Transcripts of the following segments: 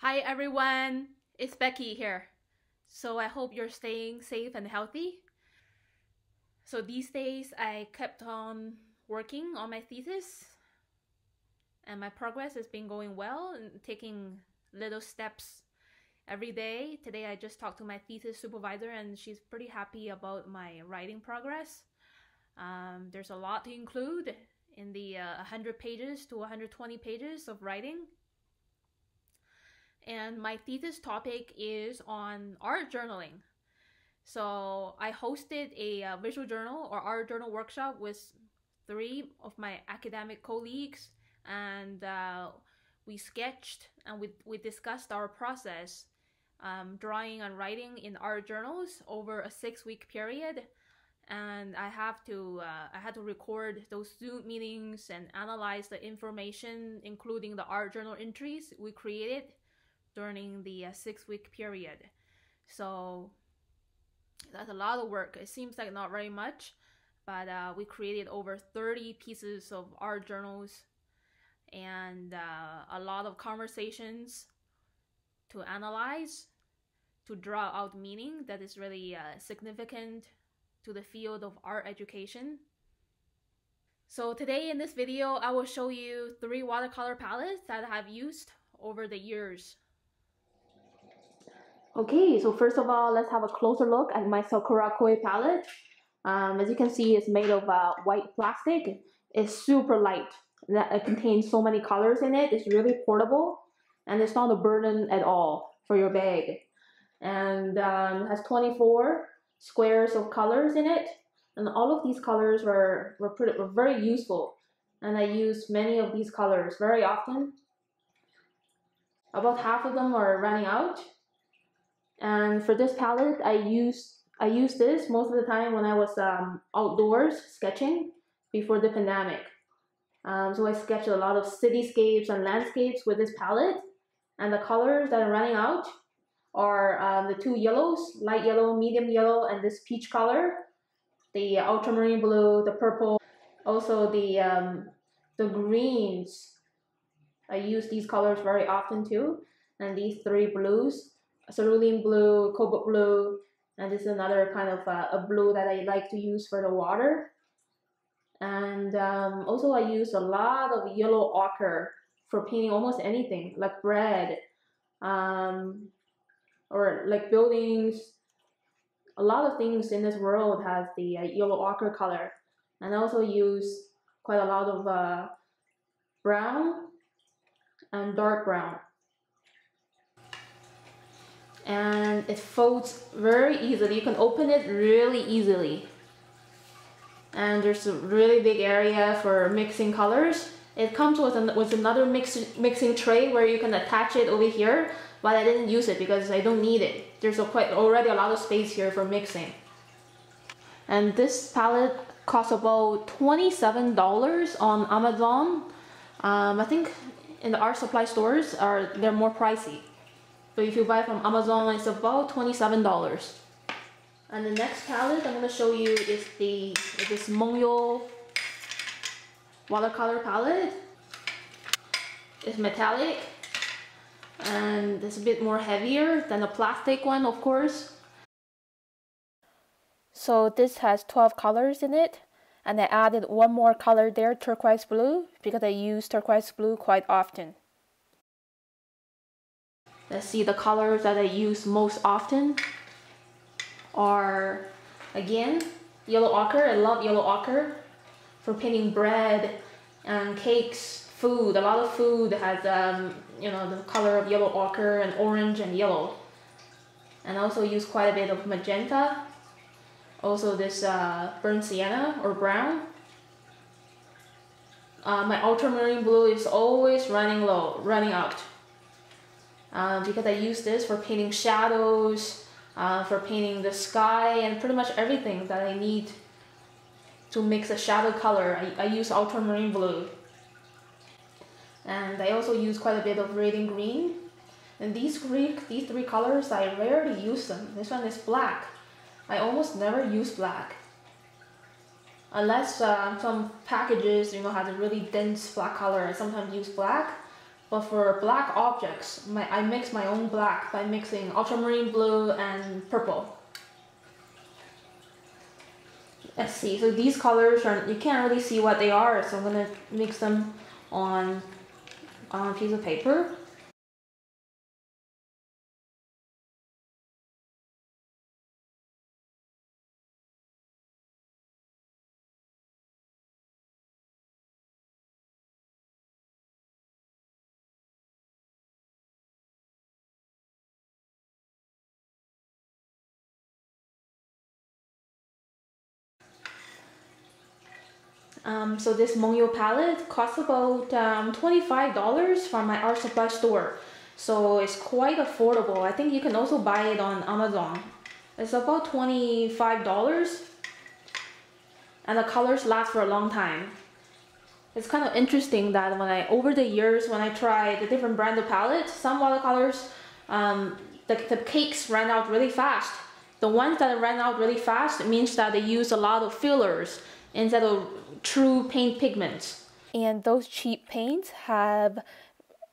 Hi everyone, it's Becky here. So I hope you're staying safe and healthy. So these days I kept on working on my thesis and my progress has been going well and taking little steps every day. Today I just talked to my thesis supervisor and she's pretty happy about my writing progress. Um, there's a lot to include in the uh, 100 pages to 120 pages of writing and my thesis topic is on art journaling. So I hosted a uh, visual journal or art journal workshop with three of my academic colleagues, and uh, we sketched and we, we discussed our process um, drawing and writing in art journals over a six week period and I have to uh, I had to record those Zoom meetings and analyze the information, including the art journal entries we created during the uh, six week period. So that's a lot of work. It seems like not very much, but uh, we created over 30 pieces of art journals and uh, a lot of conversations to analyze, to draw out meaning that is really uh, significant to the field of art education. So today in this video, I will show you three watercolor palettes that I have used over the years. Okay, so first of all, let's have a closer look at my Sakura Koi palette. Um, as you can see, it's made of uh, white plastic. It's super light. That it contains so many colors in it. It's really portable, and it's not a burden at all for your bag. And um, has 24 squares of colors in it, and all of these colors were were pretty were very useful. And I use many of these colors very often. About half of them are running out and for this palette, I use I use this most of the time when I was um, outdoors sketching before the pandemic. Um, so I sketched a lot of cityscapes and landscapes with this palette. And the colors that are running out are um, the two yellows, light yellow, medium yellow, and this peach color. The ultramarine blue, the purple, also the um, the greens. I use these colors very often too. And these three blues cerulean blue, cobalt blue, and this is another kind of uh, a blue that I like to use for the water. And um, also I use a lot of yellow ochre for painting almost anything, like bread, um, or like buildings. A lot of things in this world has the uh, yellow ochre color. And I also use quite a lot of uh, brown and dark brown and it folds very easily. You can open it really easily. And there's a really big area for mixing colors. It comes with, an, with another mix, mixing tray where you can attach it over here, but I didn't use it because I don't need it. There's a quite already a lot of space here for mixing. And this palette costs about $27 on Amazon. Um, I think in the art supply stores are they're more pricey. But if you buy from Amazon, it's about $27. And the next palette I'm going to show you is the this Mungyo watercolor palette. It's metallic and it's a bit more heavier than the plastic one, of course. So this has 12 colors in it and I added one more color there, turquoise blue, because I use turquoise blue quite often. Let's see the colors that I use most often are again yellow ochre. I love yellow ochre for painting bread and cakes, food. A lot of food has um, you know the color of yellow ochre and orange and yellow. And I also use quite a bit of magenta. Also this uh, burnt sienna or brown. Uh, my ultramarine blue is always running low, running out um, because I use this for painting shadows, uh, for painting the sky, and pretty much everything that I need to mix a shadow color. I, I use ultramarine blue. And I also use quite a bit of red and green. And these three, these three colors, I rarely use them. This one is black. I almost never use black. Unless uh, some packages, you know, has a really dense black color, I sometimes use black. But for black objects, my, I mix my own black by mixing ultramarine blue and purple. Let's see, so these colors are, you can't really see what they are, so I'm gonna mix them on, on a piece of paper. Um, so this Mungyo palette costs about um, $25 from my art supply store. So it's quite affordable. I think you can also buy it on Amazon. It's about $25 and the colors last for a long time. It's kind of interesting that when I, over the years, when I tried the different brand of palettes, some watercolors, um, the, the cakes ran out really fast. The ones that ran out really fast means that they use a lot of fillers instead of true paint pigments. And those cheap paints have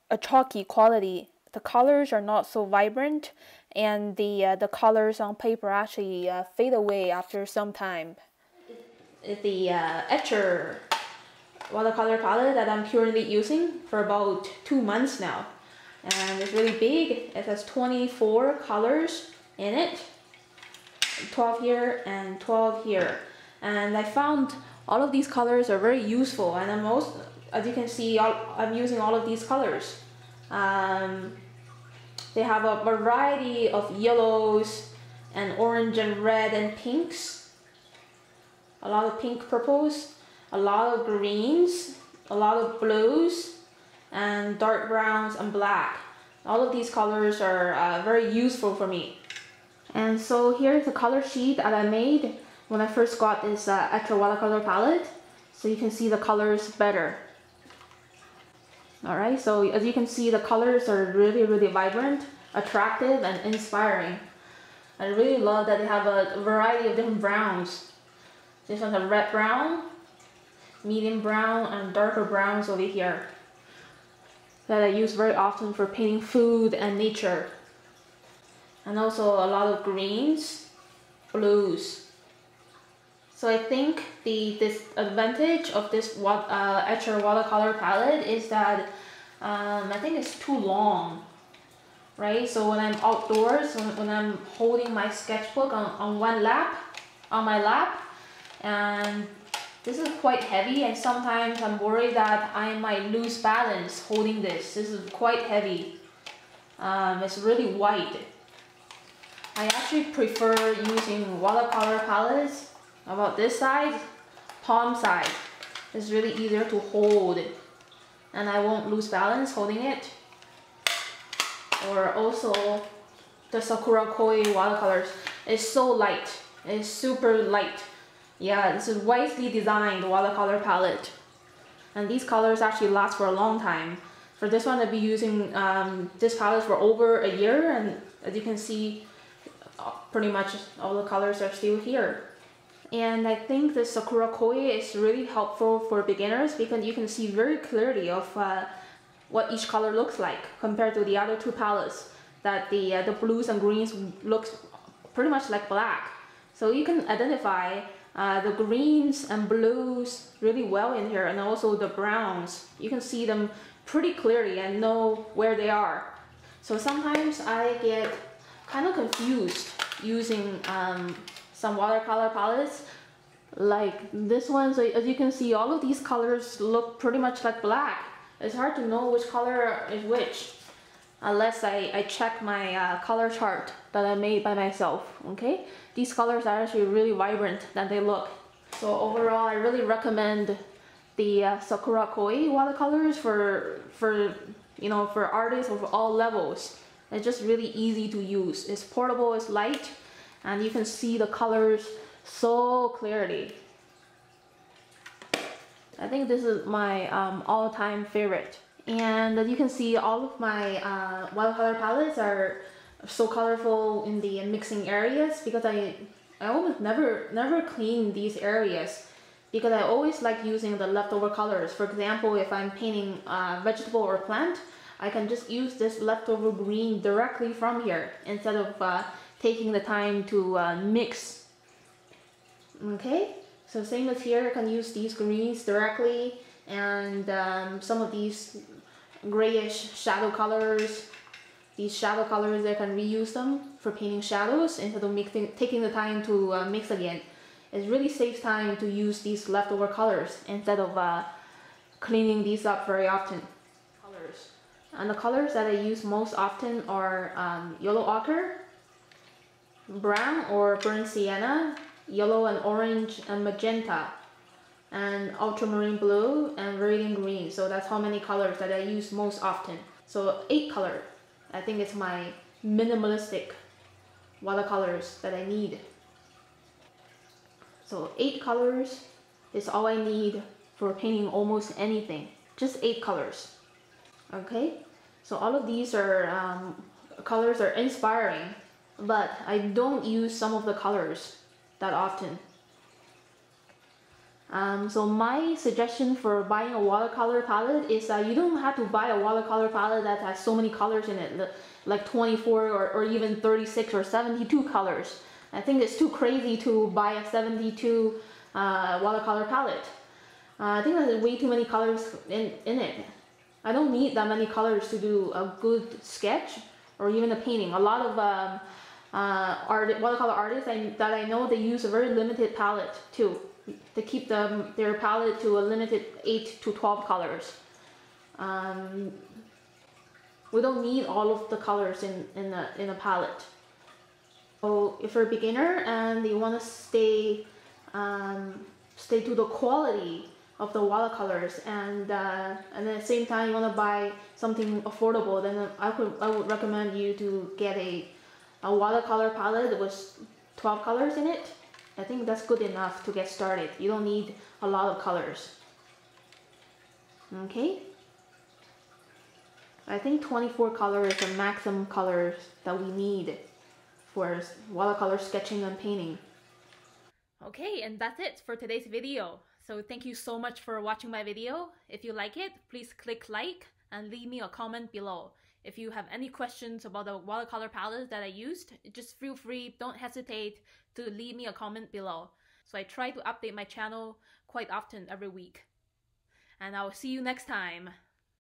a chalky quality. The colors are not so vibrant and the, uh, the colors on paper actually uh, fade away after some time. The uh, Etchr watercolor palette that I'm currently using for about two months now. And it's really big. It has 24 colors in it. 12 here and 12 here. And I found all of these colors are very useful and I'm most, as you can see, all, I'm using all of these colors. Um, they have a variety of yellows and orange and red and pinks. A lot of pink purples, a lot of greens, a lot of blues, and dark browns and black. All of these colors are uh, very useful for me. And so here's the color sheet that I made when I first got this uh, Etchr watercolor palette so you can see the colors better. Alright, so as you can see the colors are really really vibrant, attractive and inspiring. I really love that they have a variety of different browns. This one's a red brown, medium brown and darker browns over here that I use very often for painting food and nature. And also a lot of greens, blues, so I think the disadvantage of this uh, Etchr watercolor palette is that um, I think it's too long, right? So when I'm outdoors, when, when I'm holding my sketchbook on, on one lap, on my lap, and this is quite heavy and sometimes I'm worried that I might lose balance holding this. This is quite heavy. Um, it's really white. I actually prefer using watercolor palettes about this side, palm side. It's really easier to hold and I won't lose balance holding it. Or also the Sakura Koi watercolors. It's so light. It's super light. Yeah, this is wisely designed watercolor palette. And these colors actually last for a long time. For this one, I'll be using um, this palette for over a year and as you can see, pretty much all the colors are still here. And I think the Sakura Koi is really helpful for beginners because you can see very clearly of uh, what each color looks like compared to the other two palettes that the, uh, the blues and greens looks pretty much like black. So you can identify uh, the greens and blues really well in here and also the browns. You can see them pretty clearly and know where they are. So sometimes I get kind of confused using um, some watercolor palettes. Like this one so as you can see all of these colors look pretty much like black. It's hard to know which color is which unless I, I check my uh, color chart that I made by myself okay? These colors are actually really vibrant than they look. So overall I really recommend the uh, Sakura Koi watercolors for for you know for artists of all levels. It's just really easy to use. It's portable it's light and you can see the colors so clearly. I think this is my um, all-time favorite. And you can see, all of my uh, watercolor palettes are so colorful in the mixing areas because I, I almost never, never clean these areas because I always like using the leftover colors. For example, if I'm painting a vegetable or plant, I can just use this leftover green directly from here instead of uh, taking the time to uh, mix. Okay, so same as here, I can use these greens directly and um, some of these grayish shadow colors. These shadow colors, I can reuse them for painting shadows instead of mixing, taking the time to uh, mix again. It really saves time to use these leftover colors instead of uh, cleaning these up very often. Colors. And the colors that I use most often are um, yellow ochre, brown or burnt sienna, yellow and orange and magenta, and ultramarine blue and viridian green. So that's how many colors that I use most often. So eight color. I think it's my minimalistic watercolors that I need. So eight colors is all I need for painting almost anything. Just eight colors. Okay, so all of these are um, colors are inspiring, but I don't use some of the colors that often. Um, so my suggestion for buying a watercolor palette is that you don't have to buy a watercolor palette that has so many colors in it, like 24 or, or even 36 or 72 colors. I think it's too crazy to buy a 72 uh, watercolor palette. Uh, I think there's way too many colors in, in it. I don't need that many colors to do a good sketch or even a painting. A lot of um, uh, art, watercolor artists I, that I know, they use a very limited palette too. They keep them, their palette to a limited 8 to 12 colors. Um, we don't need all of the colors in, in, a, in a palette. So if you're a beginner and you want to stay, um, stay to the quality of the watercolors and uh, and at the same time you want to buy something affordable, then I could I would recommend you to get a a watercolor palette with 12 colors in it. I think that's good enough to get started. You don't need a lot of colors. Okay. I think 24 colors are maximum colors that we need for watercolor sketching and painting. Okay, and that's it for today's video. So thank you so much for watching my video. If you like it, please click like and leave me a comment below. If you have any questions about the watercolor palette that I used, just feel free, don't hesitate to leave me a comment below. So I try to update my channel quite often every week. And I'll see you next time.